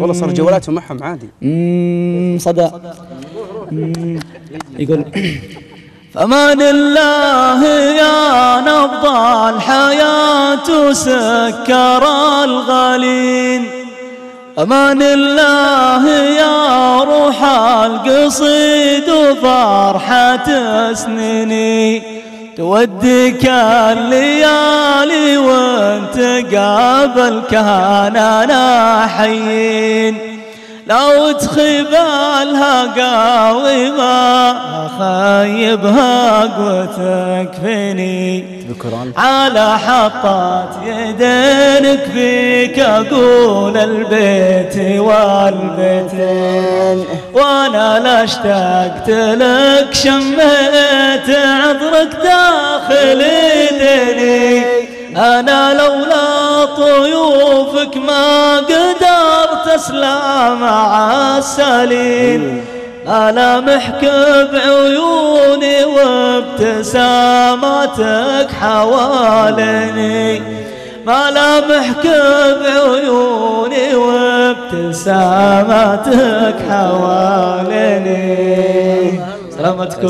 والله صار جوالاتهم معهم عادي. مم، صدى. يقول فمان الله يا نبض الحياة سكر الغالين أمان الله يا روح القصيد وفرحة سنيني توديك الليالي وانت قابل كهننا حيين. لو تخيبالها قاومة خيبها قوتك فيني. على حطات يدينك فيك أقول البيت والبيتين وأنا لا اشتقت لك شميت عطرك داخل يديني. أنا لولا طيوفك ما قدرت أسلم مع السليم. ألامحك بعيوني وابتساماتك حواليني. ملامحك بعيوني وابتساماتك حواليني. سلامتكم.